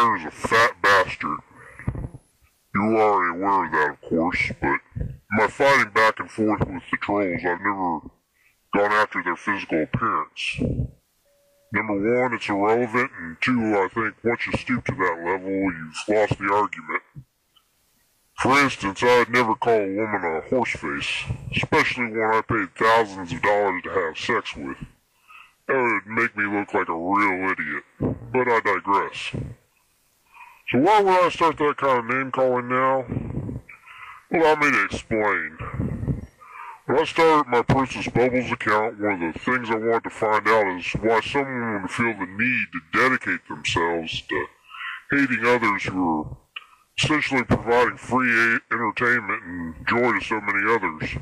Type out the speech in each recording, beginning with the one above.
Is a fat bastard. You are already aware of that, of course, but my fighting back and forth with the trolls, I've never gone after their physical appearance. Number one, it's irrelevant, and two, I think once you stoop to that level, you've lost the argument. For instance, I'd never call a woman a horseface, especially when I paid thousands of dollars to have sex with. That would make me look like a real idiot, but I digress. So why would I start that kind of name calling now? Allow me to explain. When I started my Princess Bubbles account, one of the things I wanted to find out is why someone would feel the need to dedicate themselves to hating others who are essentially providing free entertainment and joy to so many others.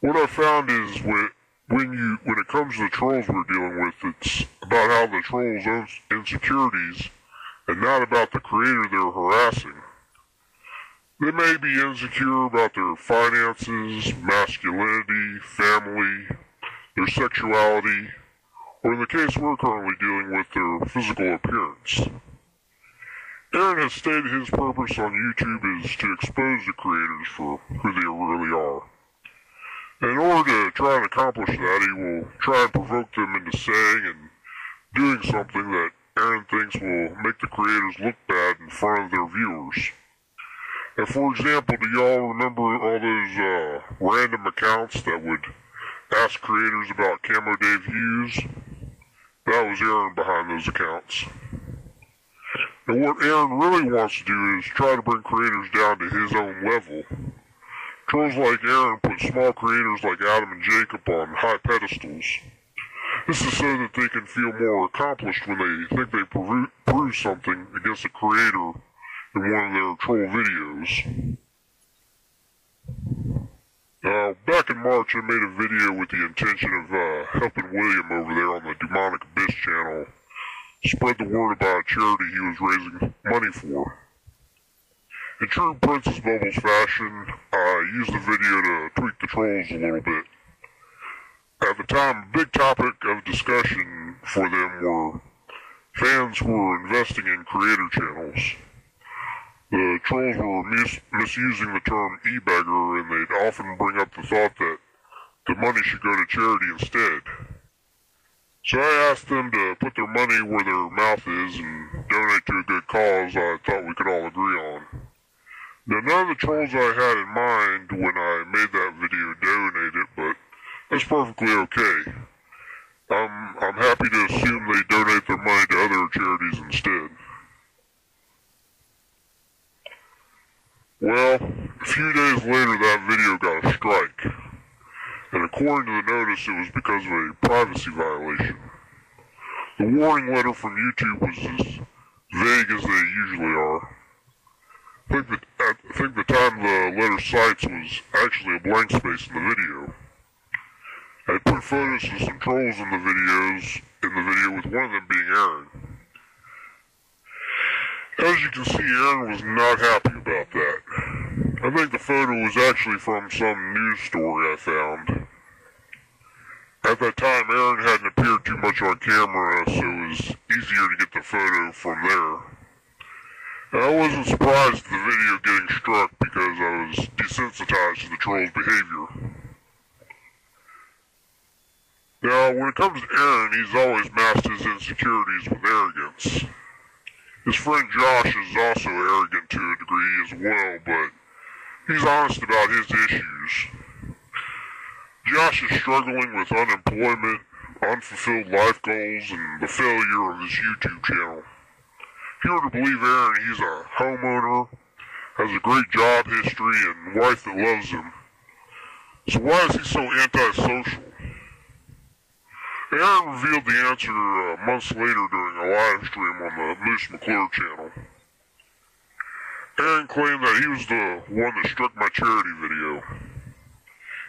What I found is when when you when it comes to the trolls we're dealing with, it's about how the trolls own insecurities and not about the creator they're harassing. They may be insecure about their finances, masculinity, family, their sexuality, or in the case we're currently dealing with, their physical appearance. Aaron has stated his purpose on YouTube is to expose the creators for who they really are. In order to try and accomplish that, he will try and provoke them into saying and doing something that Aaron thinks will make the creators look bad in front of their viewers. And for example, do y'all remember all those uh, random accounts that would ask creators about Camo Dave Hughes? That was Aaron behind those accounts. And what Aaron really wants to do is try to bring creators down to his own level. Trolls like Aaron put small creators like Adam and Jacob on high pedestals. This is so that they can feel more accomplished when they think they prove, something against a creator in one of their troll videos. Now, back in March, I made a video with the intention of uh, helping William over there on the Demonic Abyss channel spread the word about a charity he was raising money for. In true Princess Bubbles fashion, I used the video to tweak the trolls a little bit. At the time, a big topic of discussion for them were fans who were investing in creator channels. The trolls were mis misusing the term e-beggar, and they'd often bring up the thought that the money should go to charity instead. So I asked them to put their money where their mouth is and donate to a good cause I thought we could all agree on. Now none of the trolls I had in mind when I made that that's perfectly okay. I'm, I'm happy to assume they donate their money to other charities instead. Well, a few days later that video got a strike and according to the notice, it was because of a privacy violation. The warning letter from YouTube was as vague as they usually are. I think, that, I think the time the letter cites was actually a blank space in the video. I put photos of some trolls in the videos, in the video with one of them being Aaron. As you can see, Aaron was not happy about that. I think the photo was actually from some news story I found. At that time, Aaron hadn't appeared too much on camera, so it was easier to get the photo from there. I wasn't surprised at the video getting struck because I was desensitized to the troll's behavior. Now, when it comes to Aaron, he's always masked his insecurities with arrogance. His friend Josh is also arrogant to a degree as well, but he's honest about his issues. Josh is struggling with unemployment, unfulfilled life goals, and the failure of his YouTube channel. If you were to believe Aaron, he's a homeowner, has a great job history, and wife that loves him. So why is he so antisocial? Aaron revealed the answer uh, months later during a live stream on the Moose McClure channel. Aaron claimed that he was the one that struck my charity video.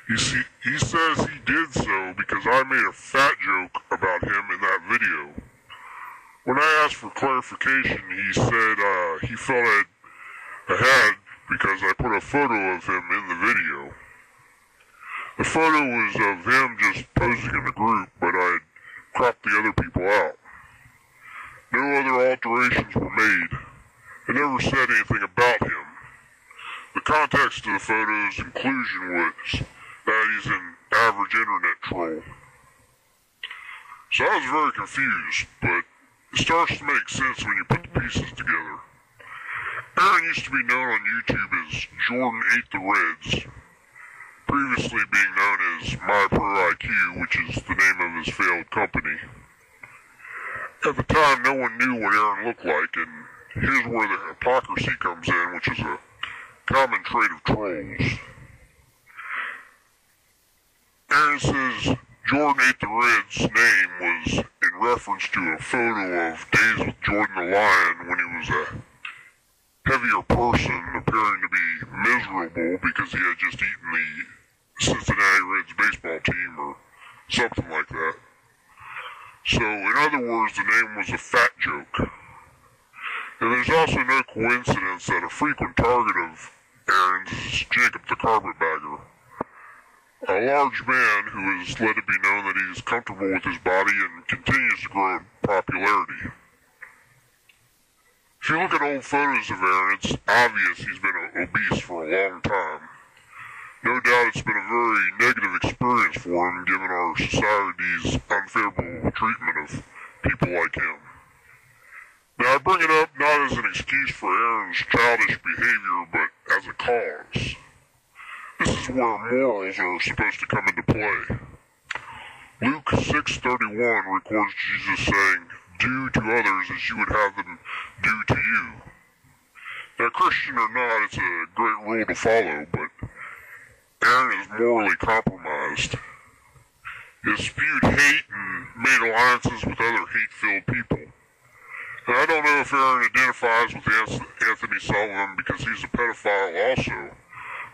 He, see, he says he did so because I made a fat joke about him in that video. When I asked for clarification, he said uh, he felt I had because I put a photo of him in the video. The photo was of him just posing in the group, but I had cropped the other people out. No other alterations were made. I never said anything about him. The context of the photo's inclusion was that he's an average internet troll. So I was very confused, but it starts to make sense when you put the pieces together. Aaron used to be known on YouTube as Jordan Ate the Reds, previously being known as My Pro IQ, which is the name of his failed company. At the time, no one knew what Aaron looked like, and here's where the hypocrisy comes in, which is a common trait of trolls. Aaron says Jordan Ate the Red's name was in reference to a photo of Days with Jordan the Lion when he was a heavier person, appearing to be miserable because he had just eaten the Cincinnati Reds baseball team or something like that. So, in other words, the name was a fat joke. And there's also no coincidence that a frequent target of Aaron's is Jacob the Carpetbagger. A large man who is led to be known that he is comfortable with his body and continues to grow in popularity. If you look at old photos of Aaron, it's obvious he's been obese for a long time. No doubt it's been a very negative experience for him given our society's unfavorable treatment of people like him. Now I bring it up not as an excuse for Aaron's childish behavior, but as a cause. This is where morals are supposed to come into play. Luke 6.31 records Jesus saying, Do to others as you would have them do to you. Now, Christian or not, it's a great rule to follow, but Aaron is morally compromised. He has spewed hate and made alliances with other hate-filled people. And I don't know if Aaron identifies with Anthony Sullivan because he's a pedophile also,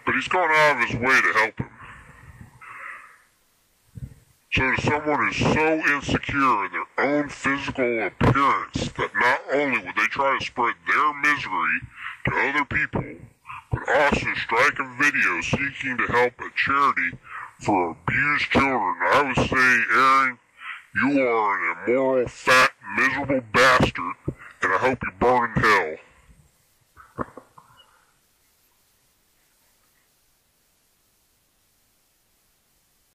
but he's gone out of his way to help him. So to someone who's so insecure in their own physical appearance that not only would they try to spread their misery to other people, also strike a video seeking to help a charity for abused children, I would say, Aaron, you are an immoral, fat, miserable bastard, and I hope you burn in hell.